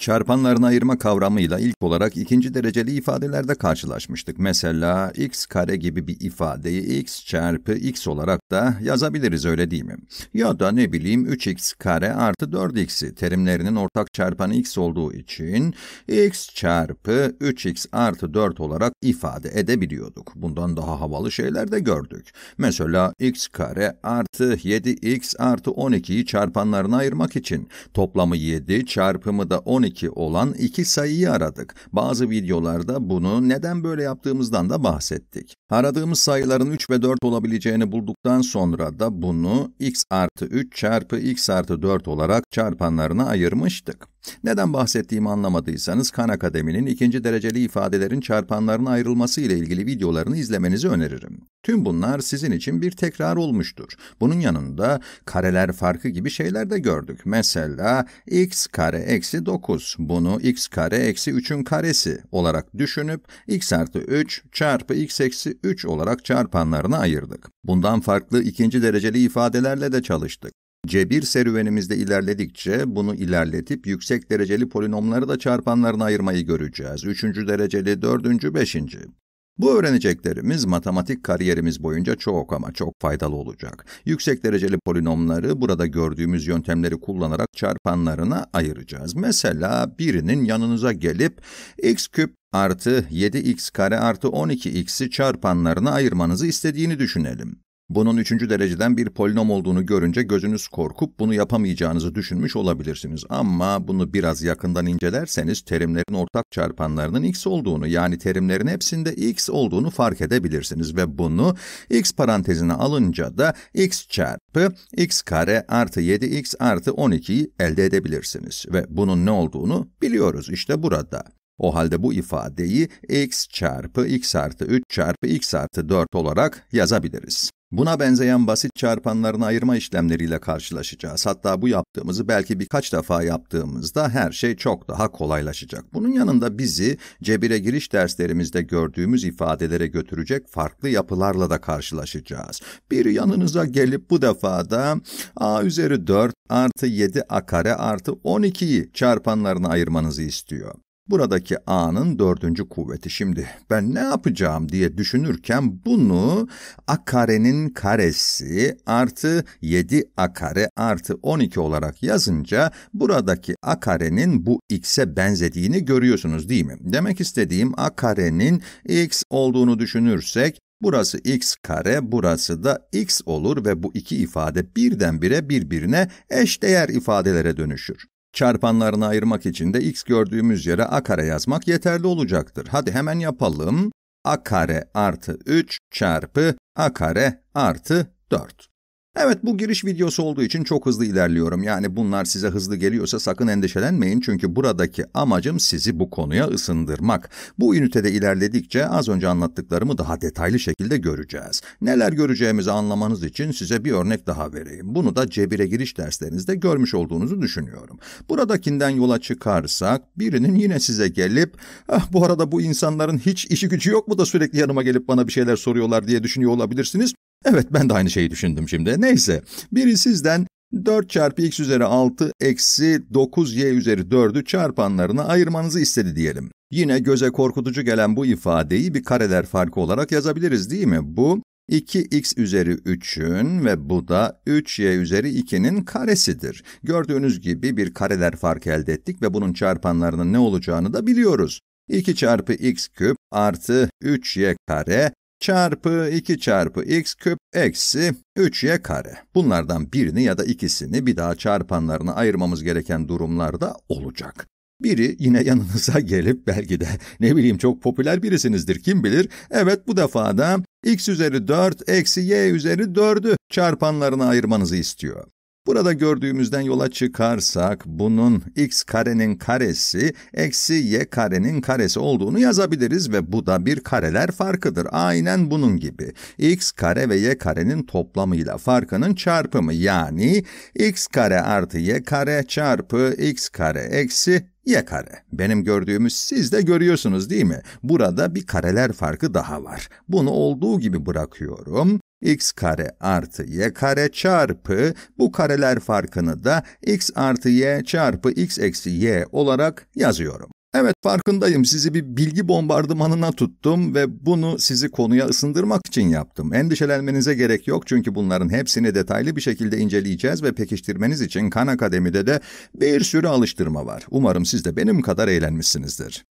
Çarpanlarını ayırma kavramıyla ilk olarak ikinci dereceli ifadelerde karşılaşmıştık. Mesela x kare gibi bir ifadeyi x çarpı x olarak da yazabiliriz öyle değil mi? Ya da ne bileyim 3x kare artı 4x'i terimlerinin ortak çarpanı x olduğu için x çarpı 3x artı 4 olarak ifade edebiliyorduk. Bundan daha havalı şeyler de gördük. Mesela x kare artı 7x artı 12'yi çarpanlarına ayırmak için toplamı 7 çarpımı da 12 12 olan iki sayıyı aradık. Bazı videolarda bunu neden böyle yaptığımızdan da bahsettik. Aradığımız sayıların 3 ve 4 olabileceğini bulduktan sonra da bunu x artı 3 çarpı x artı 4 olarak çarpanlarına ayırmıştık. Neden bahsettiğimi anlamadıysanız Khan Akademi'nin ikinci dereceli ifadelerin çarpanlarına ayrılması ile ilgili videolarını izlemenizi öneririm. Tüm bunlar sizin için bir tekrar olmuştur. Bunun yanında kareler farkı gibi şeyler de gördük. Mesela x kare eksi 9. Bunu x kare eksi 3'ün karesi olarak düşünüp x artı 3 çarpı x eksi 3 olarak çarpanlarına ayırdık. Bundan farklı ikinci dereceli ifadelerle de çalıştık. Cebir serüvenimizde ilerledikçe bunu ilerletip yüksek dereceli polinomları da çarpanlarına ayırmayı göreceğiz. Üçüncü dereceli, dördüncü, beşinci. Bu öğreneceklerimiz matematik kariyerimiz boyunca çok ama çok faydalı olacak. Yüksek dereceli polinomları burada gördüğümüz yöntemleri kullanarak çarpanlarına ayıracağız. Mesela birinin yanınıza gelip x küp artı 7x kare artı 12x'i çarpanlarına ayırmanızı istediğini düşünelim. Bunun üçüncü dereceden bir polinom olduğunu görünce gözünüz korkup bunu yapamayacağınızı düşünmüş olabilirsiniz. Ama bunu biraz yakından incelerseniz terimlerin ortak çarpanlarının x olduğunu yani terimlerin hepsinde x olduğunu fark edebilirsiniz ve bunu x parantezine alınca da x çarpı x kare artı 7x artı 12'yi elde edebilirsiniz. Ve bunun ne olduğunu biliyoruz işte burada. O halde bu ifadeyi x çarpı x artı 3 çarpı x artı 4 olarak yazabiliriz. Buna benzeyen basit çarpanlarını ayırma işlemleriyle karşılaşacağız. Hatta bu yaptığımızı belki birkaç defa yaptığımızda her şey çok daha kolaylaşacak. Bunun yanında bizi cebire giriş derslerimizde gördüğümüz ifadelere götürecek farklı yapılarla da karşılaşacağız. Bir yanınıza gelip bu defa da a üzeri 4 artı 7 a kare artı 12'yi çarpanlarına ayırmanızı istiyor. Buradaki a'nın dördüncü kuvveti. Şimdi ben ne yapacağım diye düşünürken bunu a karenin karesi artı 7 a kare artı 12 olarak yazınca buradaki a karenin bu x'e benzediğini görüyorsunuz değil mi? Demek istediğim a karenin x olduğunu düşünürsek Burası x kare, burası da x olur ve bu iki ifade birdenbire birbirine eşdeğer ifadelere dönüşür. Çarpanlarını ayırmak için de x gördüğümüz yere a kare yazmak yeterli olacaktır. Hadi hemen yapalım. a kare artı 3 çarpı a kare artı 4. Evet bu giriş videosu olduğu için çok hızlı ilerliyorum. Yani bunlar size hızlı geliyorsa sakın endişelenmeyin çünkü buradaki amacım sizi bu konuya ısındırmak. Bu ünitede ilerledikçe az önce anlattıklarımı daha detaylı şekilde göreceğiz. Neler göreceğimizi anlamanız için size bir örnek daha vereyim. Bunu da cebire giriş derslerinizde görmüş olduğunuzu düşünüyorum. Buradakinden yola çıkarsak birinin yine size gelip ah bu arada bu insanların hiç işi gücü yok mu da sürekli yanıma gelip bana bir şeyler soruyorlar diye düşünüyor olabilirsiniz. Evet ben de aynı şeyi düşündüm şimdi. Neyse biri sizden 4 çarpı x üzeri 6 eksi 9y üzeri 4'ü çarpanlarına ayırmanızı istedi diyelim. Yine göze korkutucu gelen bu ifadeyi bir kareler farkı olarak yazabiliriz değil mi? Bu 2x üzeri 3'ün ve bu da 3y üzeri 2'nin karesidir. Gördüğünüz gibi bir kareler farkı elde ettik ve bunun çarpanlarının ne olacağını da biliyoruz. 2 çarpı x küp artı 3y kare çarpı 2 çarpı x küp eksi 3y kare. Bunlardan birini ya da ikisini bir daha çarpanlarına ayırmamız gereken durumlarda olacak. Biri yine yanınıza gelip belki de ne bileyim çok popüler birisinizdir kim bilir. Evet bu defa da x üzeri 4 eksi y üzeri 4'ü çarpanlarına ayırmanızı istiyor. Burada gördüğümüzden yola çıkarsak bunun x karenin karesi eksi y karenin karesi olduğunu yazabiliriz ve bu da bir kareler farkıdır. Aynen bunun gibi. x kare ve y karenin toplamıyla farkının çarpımı yani x kare artı y kare çarpı x kare eksi y kare. Benim gördüğümüz siz de görüyorsunuz değil mi? Burada bir kareler farkı daha var. Bunu olduğu gibi bırakıyorum x kare artı y kare çarpı bu kareler farkını da x artı y çarpı x eksi y olarak yazıyorum. Evet farkındayım sizi bir bilgi bombardımanına tuttum ve bunu sizi konuya ısındırmak için yaptım. Endişelenmenize gerek yok çünkü bunların hepsini detaylı bir şekilde inceleyeceğiz ve pekiştirmeniz için Kan Akademi'de de bir sürü alıştırma var. Umarım siz de benim kadar eğlenmişsinizdir.